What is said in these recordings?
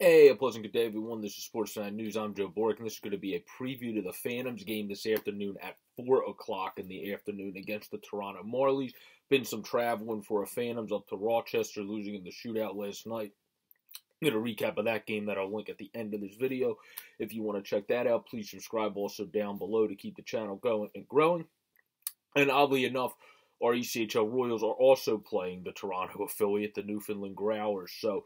Hey, a pleasant good day, everyone. This is Sports Fan News. I'm Joe Boric, and this is going to be a preview to the Phantoms game this afternoon at 4 o'clock in the afternoon against the Toronto Marlies. Been some traveling for a Phantoms up to Rochester, losing in the shootout last night. I'm going to recap of that game that I'll link at the end of this video. If you want to check that out, please subscribe also down below to keep the channel going and growing. And oddly enough, our ECHL Royals are also playing the Toronto affiliate, the Newfoundland Growlers. So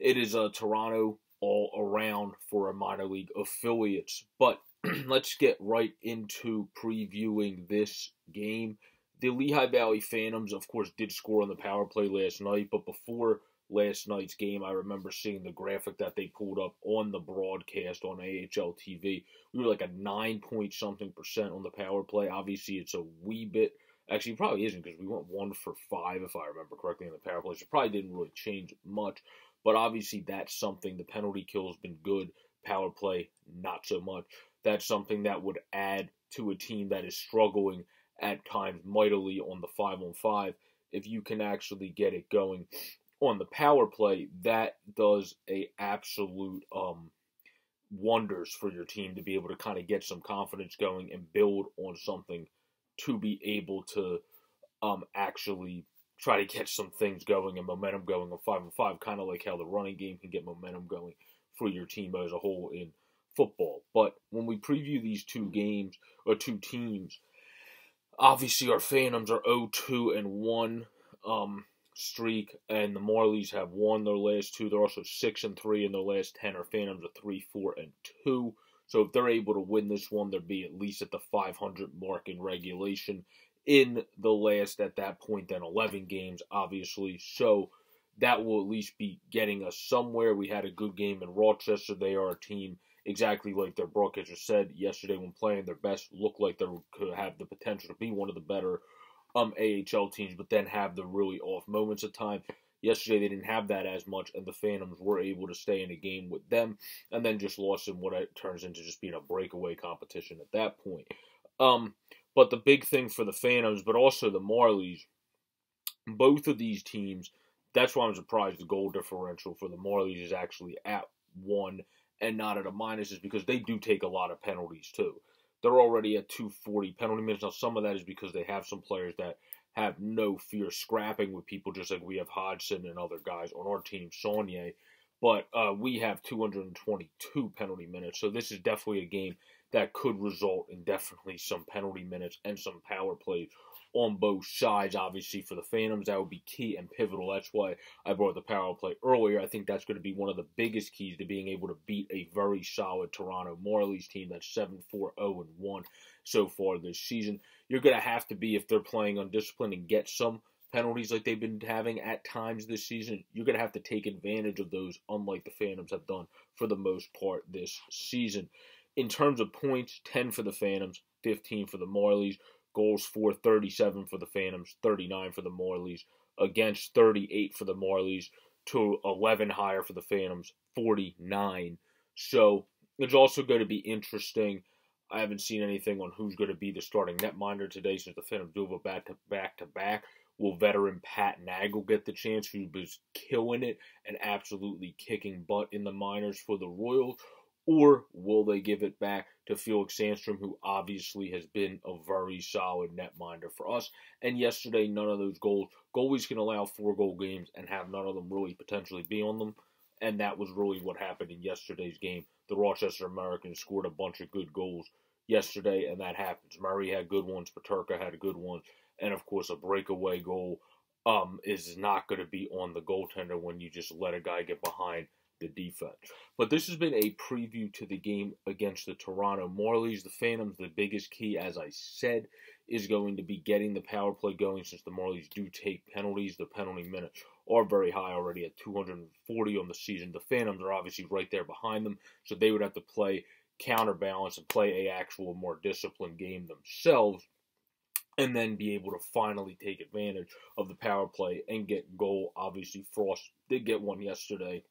it is a Toronto all around for a minor league affiliates. But let's get right into previewing this game. The Lehigh Valley Phantoms, of course, did score on the power play last night, but before last night's game, I remember seeing the graphic that they pulled up on the broadcast on AHL TV. We were like a nine point something percent on the power play. Obviously, it's a wee bit. Actually, probably isn't because we went one for five, if I remember correctly, in the power play. So it probably didn't really change much. But obviously, that's something. The penalty kill has been good. Power play, not so much. That's something that would add to a team that is struggling at times mightily on the 5 on 5. If you can actually get it going on the power play, that does a absolute um, wonders for your team to be able to kind of get some confidence going and build on something to be able to um, actually try to get some things going and momentum going on five and five, kind of like how the running game can get momentum going for your team as a whole in football. But when we preview these two games or two teams, obviously our Phantoms are 0-2 and 1 um, streak, and the Marlies have won their last two. They're also 6 and 3 in their last 10. Our Phantoms are 3, 4, and 2. So if they're able to win this one, they'll be at least at the 500 mark in regulation in the last, at that point, then 11 games, obviously. So that will at least be getting us somewhere. We had a good game in Rochester. They are a team exactly like their broadcaster said yesterday when playing their best, look like they could have the potential to be one of the better um, AHL teams, but then have the really off moments of time. Yesterday they didn't have that as much, and the Phantoms were able to stay in a game with them, and then just lost in what it turns into just being a breakaway competition at that point. Um, but the big thing for the Phantoms, but also the Marlies, both of these teams, that's why I'm surprised the goal differential for the Marlies is actually at one and not at a minus, is because they do take a lot of penalties too. They're already at 240 penalty minutes. Now, some of that is because they have some players that have no fear scrapping with people, just like we have Hodgson and other guys on our team, Saunier. But uh, we have 222 penalty minutes, so this is definitely a game that could result in definitely some penalty minutes and some power plays on both sides. Obviously, for the Phantoms, that would be key and pivotal. That's why I brought the power play earlier. I think that's going to be one of the biggest keys to being able to beat a very solid Toronto Marlies team that's 7 4 0 1 so far this season. You're going to have to be, if they're playing undisciplined, and get some penalties like they've been having at times this season. You're going to have to take advantage of those, unlike the Phantoms have done for the most part this season. In terms of points, 10 for the Phantoms, 15 for the Marlies. Goals for 37 for the Phantoms, 39 for the Marlies. Against 38 for the Marlies, to 11 higher for the Phantoms, 49. So it's also going to be interesting. I haven't seen anything on who's going to be the starting netminder today since the Phantoms do have back to back to back. Will veteran Pat Nagle get the chance? Who was killing it and absolutely kicking butt in the minors for the Royals? Or will they give it back to Felix Sandstrom, who obviously has been a very solid netminder for us? And yesterday, none of those goals. Goalies can allow four goal games and have none of them really potentially be on them. And that was really what happened in yesterday's game. The Rochester Americans scored a bunch of good goals yesterday, and that happens. Murray had good ones, Peterka had a good one, and of course, a breakaway goal um, is not going to be on the goaltender when you just let a guy get behind the defense. But this has been a preview to the game against the Toronto Marlies. The Phantoms, the biggest key, as I said, is going to be getting the power play going since the Marlies do take penalties. The penalty minutes are very high already at 240 on the season. The Phantoms are obviously right there behind them, so they would have to play counterbalance and play a actual more disciplined game themselves and then be able to finally take advantage of the power play and get goal. Obviously, Frost did get one yesterday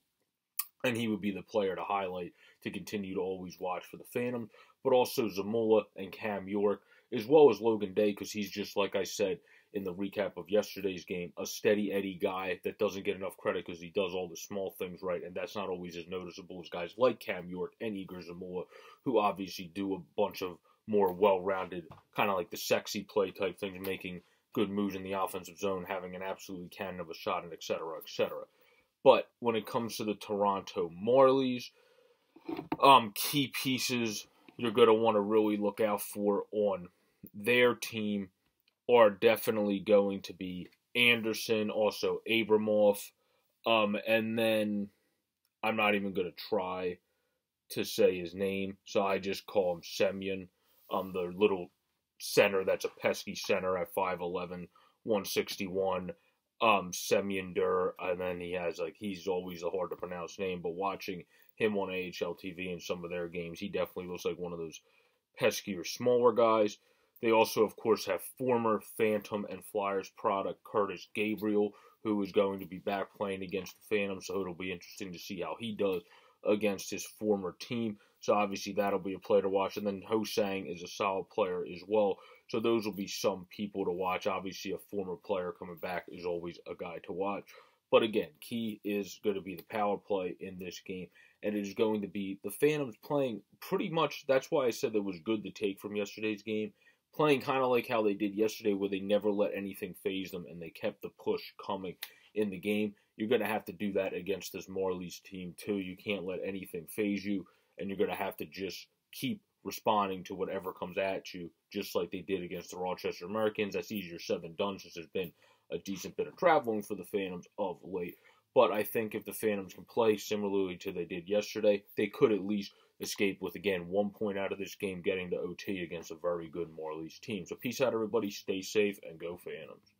and he would be the player to highlight to continue to always watch for the Phantoms, but also Zamula and Cam York, as well as Logan Day, because he's just like I said in the recap of yesterday's game, a steady Eddie guy that doesn't get enough credit because he does all the small things right, and that's not always as noticeable as guys like Cam York and Igor Zamula, who obviously do a bunch of more well-rounded, kind of like the sexy play type things, making good moves in the offensive zone, having an absolutely cannon of a shot, and etc. etc. But when it comes to the Toronto Marlies, um, key pieces you're going to want to really look out for on their team are definitely going to be Anderson, also Abramov, um, and then I'm not even going to try to say his name, so I just call him Semyon, um, the little center that's a pesky center at 5'11, 161. Um, Semyon Dur, and then he has like he's always a hard to pronounce name, but watching him on AHL TV in some of their games, he definitely looks like one of those peskier, smaller guys. They also, of course, have former Phantom and Flyers product Curtis Gabriel, who is going to be back playing against the Phantom, so it'll be interesting to see how he does against his former team. So obviously that'll be a player to watch. And then Ho-Sang is a solid player as well. So those will be some people to watch. Obviously, a former player coming back is always a guy to watch. But again, key is going to be the power play in this game. And it is going to be the Phantoms playing pretty much. That's why I said that was good to take from yesterday's game playing kind of like how they did yesterday, where they never let anything phase them and they kept the push coming in the game. You're going to have to do that against this Marlies team, too. You can't let anything phase you, and you're going to have to just keep responding to whatever comes at you, just like they did against the Rochester Americans. That's easier said than done since there's been a decent bit of traveling for the Phantoms of late. But I think if the Phantoms can play similarly to they did yesterday, they could at least escape with again one point out of this game, getting to OT against a very good Marlies team. So peace out, everybody. Stay safe and go Phantoms.